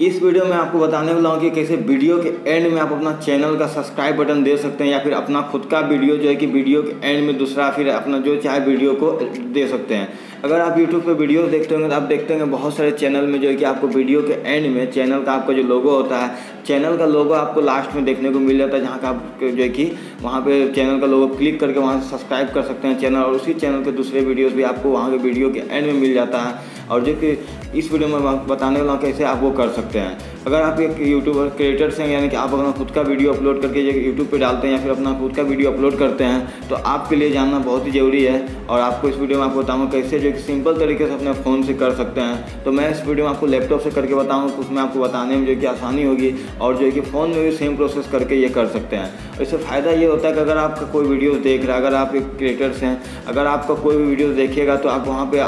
इस वीडियो में आपको बताने वाला हूँ कि कैसे वीडियो के एंड में आप अपना चैनल का सब्सक्राइब बटन दे सकते हैं या फिर अपना खुद का वीडियो जो है कि वीडियो के एंड में दूसरा फिर अपना जो चाहे वीडियो को दे सकते हैं। अगर आप यूट्यूब पे वीडियो देखते होंगे तो आप देखते होंगे बहुत सारे चैनल में जो है कि आपको वीडियो के एंड में चैनल का आपका जो लोगो होता है चैनल का लोगो आपको लास्ट में देखने को मिल जाता है जहाँ का आप जो है कि वहाँ पे चैनल का लोगो क्लिक करके वहाँ से सब्सक्राइब कर सकते हैं चैनल और उसी चैनल के दूसरे वीडियोज़ भी आपको वहाँ के वीडियो के एंड में मिल जाता है। और जो कि इस वीडियो में बताने वाला कैसे आप वो कर सकते हैं। अगर आप एक यूट्यूबर क्रिएटर्स हैं, यानी कि आप अपना खुद का वीडियो अपलोड करके यूट्यूब पर डालते हैं या फिर अपना खुद का वीडियो अपलोड करते हैं तो आपके लिए जानना बहुत ही ज़रूरी है। और आपको इस वीडियो में आपको बताऊँगा कैसे जो सिंपल तरीके से अपने फ़ोन से कर सकते हैं। तो मैं इस वीडियो में आपको लैपटॉप से करके बताऊँगा, उसमें आपको बताने में जो कि आसानी होगी और जो कि फ़ोन में भी सेम प्रोसेस करके ये कर सकते हैं। इससे फ़ायदा ये होता है कि अगर आपका कोई वीडियो देख रहा है, अगर आप एक क्रिएटर्स हैं, अगर आपका कोई भी वीडियो देखिएगा तो आप वहाँ पे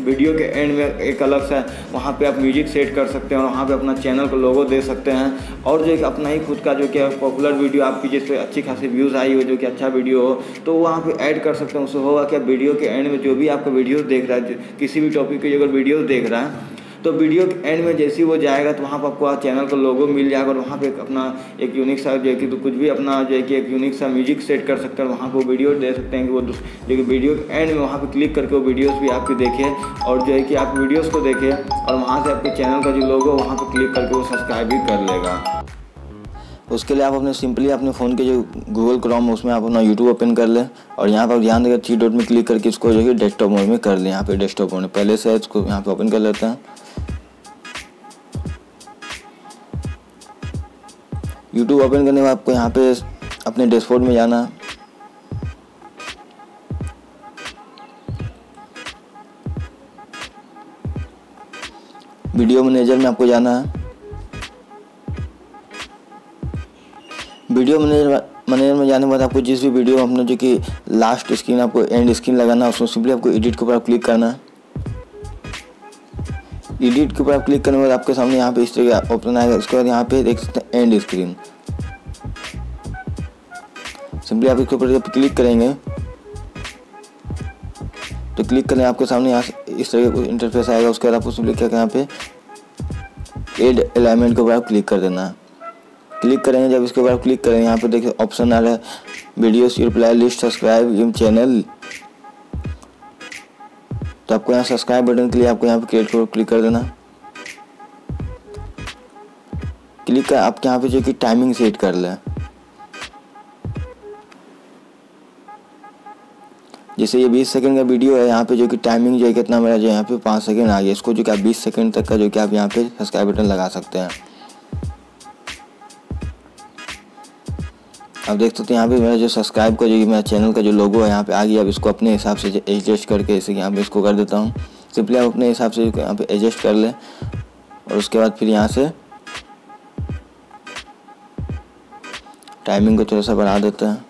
वीडियो के एंड में एक अलग सा वहाँ पे आप म्यूज़िक सेट कर सकते हैं और वहाँ पे अपना चैनल को लोगो दे सकते हैं। और जो एक अपना ही खुद का जो कि पॉपुलर वीडियो आपकी जिस पर अच्छी खासी व्यूज़ आई हो, जो कि अच्छा वीडियो हो तो वहाँ पे ऐड कर सकते हैं। उससे होगा कि वीडियो के एंड में जो भी आपका वीडियो देख रहा है किसी भी टॉपिक की अगर वीडियो देख रहा है तो वीडियो के एंड में जैसे ही वो जाएगा तो वहाँ पर आपको चैनल का लोगो मिल जाएगा और वहाँ पे अपना एक यूनिक सा जो है कि तो कुछ भी अपना जो है कि एक यूनिक सा म्यूज़िक सेट कर सकते हैं वहाँ पर वीडियो दे सकते हैं कि वो जो कि वीडियो के एंड में वहाँ पर क्लिक करके वो वीडियोज़ भी आपके देखें और जो है कि आप वीडियोज़ को देखें और वहाँ से आपके चैनल का जो लोगो वहाँ पर क्लिक करके वो सब्सक्राइब भी कर लेगा। उसके लिए आप अपने सिंपली अपने फ़ोन के जो गूगल क्रोम उसमें आप अपना यूट्यूब ओपन कर लें और यहाँ पर ध्यान देकर थ्री डॉट में क्लिक करके इसको जो है डेस्कटॉप मोड में कर लें। यहाँ पे डेस्कटॉप मोड पहले से इसको यहाँ पे ओपन कर लेते हैं। यूट्यूब ओपन करने बाद आपको यहाँ पे अपने डैशबोर्ड में जाना। वीडियो मैनेजर में आपको जाना। है वीडियो मैनेजर मैनेजर में जाने के बाद आपको जिस भी वीडियो अपना जो कि लास्ट स्क्रीन आपको एंड स्क्रीन लगाना है उसमें सिंपली आपको एडिट के ऊपर क्लिक करना। है एडिट के ऊपर आप क्लिक करने के बाद आपके सामने यहाँ पे इस तरह का ऑप्शन आएगा। उसके बाद यहाँ पे देख सकते हैं एंड स्क्रीन सिंपली आप इसके ऊपर जब क्लिक करेंगे तो क्लिक करें आपके सामने यहाँ इस तरह का इंटरफेस आएगा। उसके बाद आपको सिंपली क्या यहाँ पे एड अलाइनमेंट के ऊपर आप क्लिक कर देना। क्लिक करेंगे, जब इसके ऊपर आप क्लिक करेंगे, यहाँ पे देखिए ऑप्शन आ रहा है। Videos your playlist subscribe channel तो आपको यहाँ सब्सक्राइब बटन के लिए आपको यहाँ पे क्रिएट को क्लिक कर देना। क्लिक कर, आप यहाँ पे जो कि टाइमिंग सेट कर लें। जैसे ये 20 सेकंड का वीडियो है, यहाँ पे जो कि टाइमिंग जो है कितना मेरा जो यहाँ पे पाँच सेकंड आ गया। इसको जो कि आप 20 सेकंड तक का जो कि आप यहाँ पे सब्सक्राइब बटन लगा सकते हैं। अब देख सकते हैं, यहाँ पे मेरा जो सब्सक्राइब का जो मेरा चैनल का जो लोगो है, यहाँ पे आ गया। अब इसको अपने हिसाब से एडजस्ट करके इसे यहाँ पे इसको कर देता हूँ। सिंपली आप अपने हिसाब से यहाँ पे एडजस्ट कर लें और उसके बाद फिर यहाँ से टाइमिंग को थोड़ा सा बढ़ा देते हैं।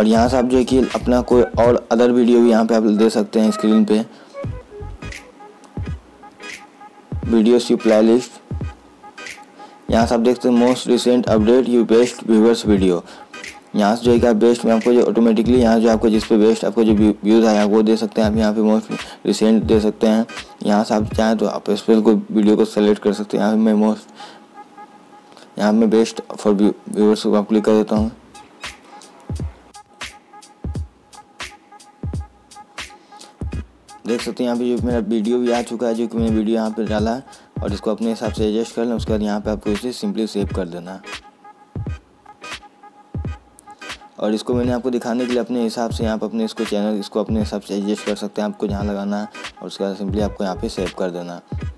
और यहाँ से आप जो है कि अपना कोई और अदर वीडियो भी यहाँ पे आप दे सकते हैं स्क्रीन पे। वीडियोस यू प्ले लिस्ट यहाँ से आप देख सकते हैं most recent update you best viewers video यहाँ से जो है कि आप बेस्ट में आपको जो ऑटोमेटिकली यहाँ जो आपको जिस पे बेस्ट आपको जो व्यूज़ आया वो दे सकते हैं। आप यहाँ पे मोस्ट रिसेंट दे सकते हैं। यहाँ से आप चाहें तो आप स्पेशल कोई वीडियो को सेलेक्ट कर सकते हैं। यहाँ पे मैं मोस्ट यहाँ मैं बेस्ट फॉर व्यूवर्स को आप क्लिक कर देता हूँ। देख सकते हैं यहाँ पे जो मेरा वीडियो भी आ चुका है, जो कि मैंने वीडियो यहाँ पे डाला है, और इसको अपने हिसाब से एडजस्ट कर लें, उसके बाद यहाँ पे आपको इसे सिंपली सेव कर देना और इसको मैंने आपको दिखाने के लिए अपने हिसाब से पर अपने इसको चैनल इसको अपने हिसाब से एडजस्ट कर सकते हैं, आपको जहाँ लगाना है, और उसके बाद सिंपली आपको यहाँ पे सेव कर देना है।